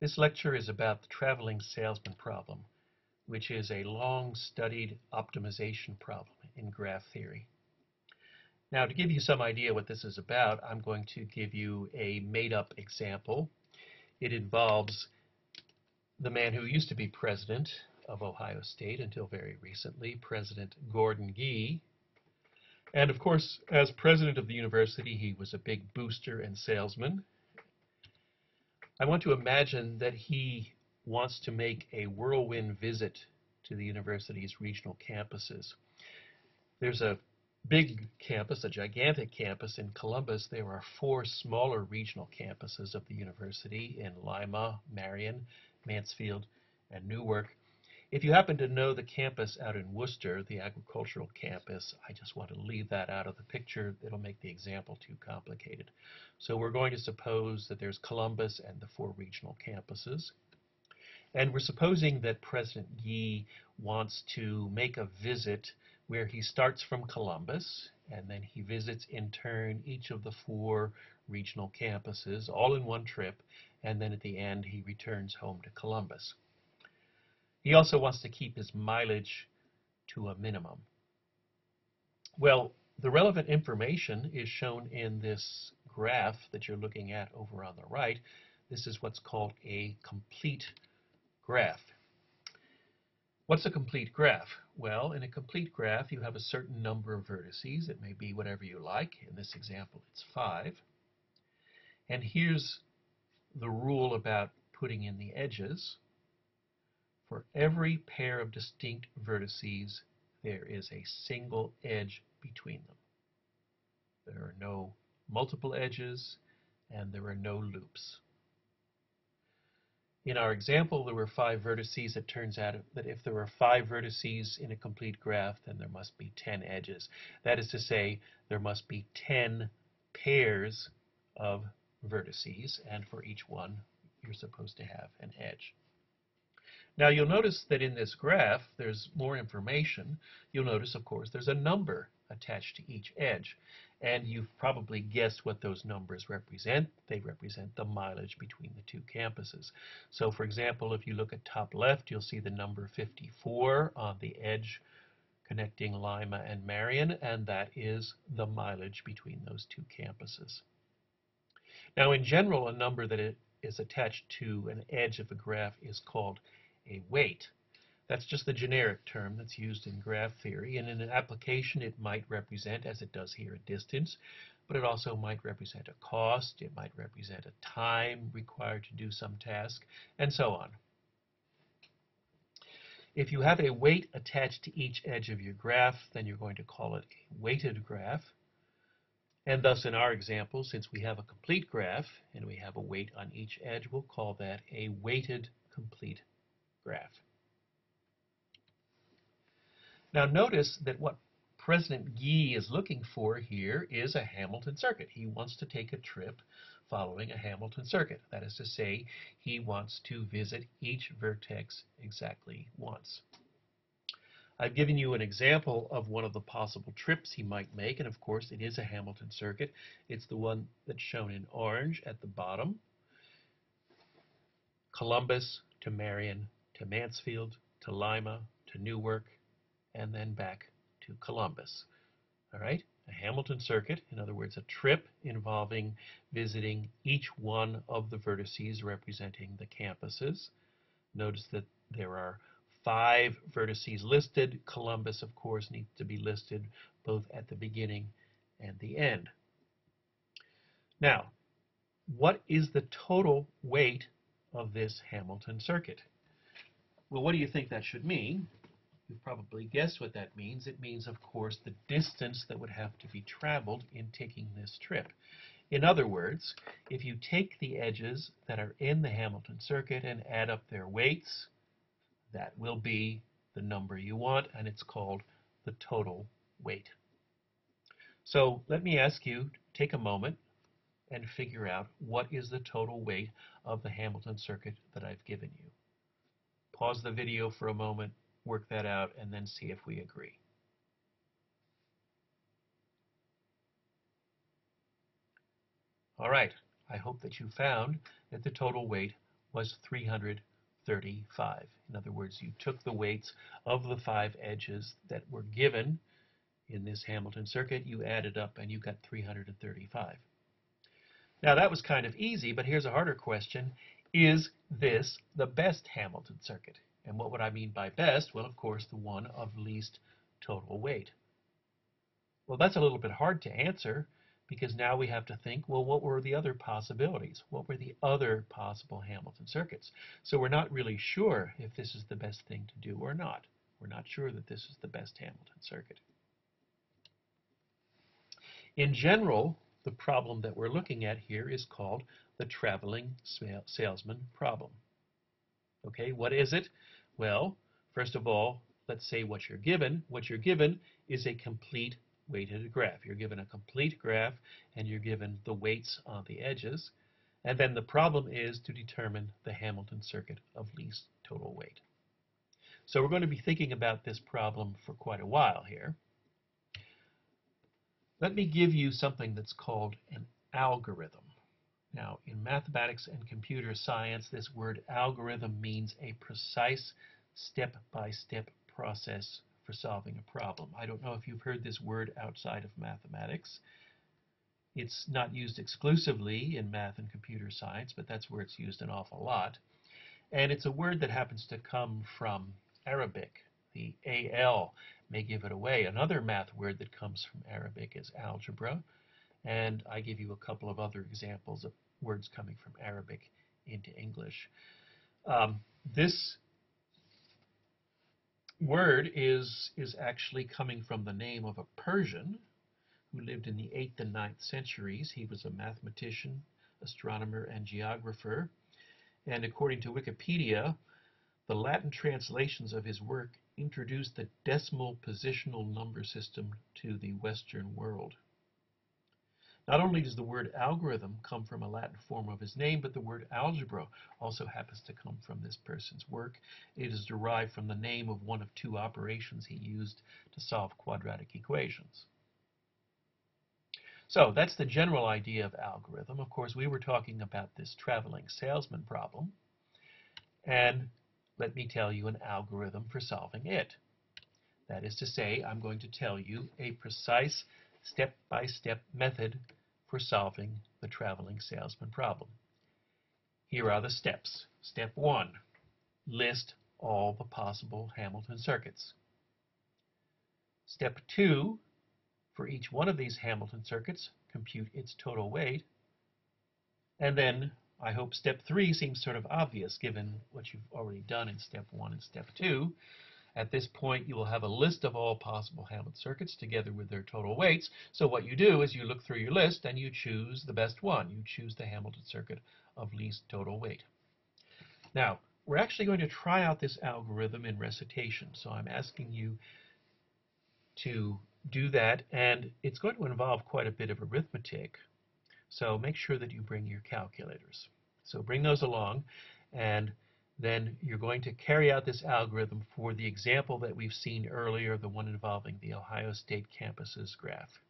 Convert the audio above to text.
This lecture is about the traveling salesman problem, which is a long-studied optimization problem in graph theory. Now, to give you some idea what this is about, I'm going to give you a made-up example. It involves the man who used to be president of Ohio State until very recently, President Gordon Gee. And of course, as president of the university, he was a big booster and salesman. I want to imagine that he wants to make a whirlwind visit to the university's regional campuses. There's a big campus, a gigantic campus in Columbus. There are four smaller regional campuses of the university in Lima, Marion, Mansfield, and Newark. If you happen to know the campus out in Wooster, the agricultural campus, I just want to leave that out of the picture. It'll make the example too complicated. So we're going to suppose that there's Columbus and the four regional campuses. And we're supposing that President Gee wants to make a visit where he starts from Columbus and then he visits in turn each of the four regional campuses all in one trip and then at the end he returns home to Columbus. He also wants to keep his mileage to a minimum. Well, the relevant information is shown in this graph that you're looking at over on the right. This is what's called a complete graph. What's a complete graph? Well, in a complete graph, you have a certain number of vertices. It may be whatever you like. In this example, it's five. And here's the rule about putting in the edges. For every pair of distinct vertices, there is a single edge between them. There are no multiple edges, and there are no loops. In our example, there were five vertices. It turns out that if there are five vertices in a complete graph, then there must be 10 edges. That is to say, there must be 10 pairs of vertices, and for each one, you're supposed to have an edge. Now you'll notice that in this graph there's more information. You'll notice, of course, there's a number attached to each edge. And you've probably guessed what those numbers represent. They represent the mileage between the two campuses. So for example, if you look at top left, you'll see the number 54 on the edge connecting Lima and Marion, and that is the mileage between those two campuses. Now in general, a number that is attached to an edge of a graph is called a weight. That's just the generic term that's used in graph theory, and in an application it might represent, as it does here, a distance, but it also might represent a cost, it might represent a time required to do some task, and so on. If you have a weight attached to each edge of your graph, then you're going to call it a weighted graph. And thus, in our example, since we have a complete graph and we have a weight on each edge, we'll call that a weighted complete graph. Now notice that what President Gee is looking for here is a Hamilton circuit. He wants to take a trip following a Hamilton circuit. That is to say, he wants to visit each vertex exactly once. I've given you an example of one of the possible trips he might make, and of course it is a Hamilton circuit. It's the one that's shown in orange at the bottom. Columbus to Marion to Mansfield, to Lima, to Newark, and then back to Columbus. All right, a Hamilton circuit, in other words, a trip involving visiting each one of the vertices representing the campuses. Notice that there are five vertices listed. Columbus, of course, needs to be listed both at the beginning and the end. Now, what is the total weight of this Hamilton circuit? Well, what do you think that should mean? You've probably guessed what that means. It means, of course, the distance that would have to be traveled in taking this trip. In other words, if you take the edges that are in the Hamilton circuit and add up their weights, that will be the number you want, and it's called the total weight. So let me ask you, take a moment and figure out what is the total weight of the Hamilton circuit that I've given you pause the video for a moment, work that out, and then see if we agree. All right, I hope that you found that the total weight was 335. In other words, you took the weights of the five edges that were given in this Hamilton circuit, you added up and you got 335. Now that was kind of easy, but here's a harder question. Is this the best Hamilton circuit? And what would I mean by best? Well, of course, the one of least total weight. Well, that's a little bit hard to answer because now we have to think, well, what were the other possibilities? What were the other possible Hamilton circuits? So we're not really sure if this is the best thing to do or not. We're not sure that this is the best Hamilton circuit. In general, the problem that we're looking at here is called the traveling salesman problem. Okay, what is it? Well, first of all, let's say what you're given. What you're given is a complete weighted graph. You're given a complete graph and you're given the weights on the edges. And then the problem is to determine the Hamilton circuit of least total weight. So we're going to be thinking about this problem for quite a while here. Let me give you something that's called an algorithm. Now, in mathematics and computer science, this word algorithm means a precise step-by-step -step process for solving a problem. I don't know if you've heard this word outside of mathematics. It's not used exclusively in math and computer science, but that's where it's used an awful lot. And it's a word that happens to come from Arabic. The AL may give it away. Another math word that comes from Arabic is algebra. And I give you a couple of other examples of words coming from Arabic into English. Um, this word is, is actually coming from the name of a Persian who lived in the 8th and 9th centuries. He was a mathematician, astronomer, and geographer. And according to Wikipedia, the Latin translations of his work introduced the decimal positional number system to the Western world. Not only does the word algorithm come from a Latin form of his name, but the word algebra also happens to come from this person's work. It is derived from the name of one of two operations he used to solve quadratic equations. So that's the general idea of algorithm. Of course, we were talking about this traveling salesman problem. And let me tell you an algorithm for solving it. That is to say, I'm going to tell you a precise step-by-step -step method for solving the traveling salesman problem. Here are the steps. Step one, list all the possible Hamilton circuits. Step two, for each one of these Hamilton circuits, compute its total weight. And then I hope step three seems sort of obvious given what you've already done in step one and step two. At this point, you will have a list of all possible Hamilton circuits together with their total weights. So what you do is you look through your list and you choose the best one. You choose the Hamilton circuit of least total weight. Now, we're actually going to try out this algorithm in recitation. So I'm asking you to do that, and it's going to involve quite a bit of arithmetic. So make sure that you bring your calculators. So bring those along and then you're going to carry out this algorithm for the example that we've seen earlier, the one involving the Ohio State campus's graph.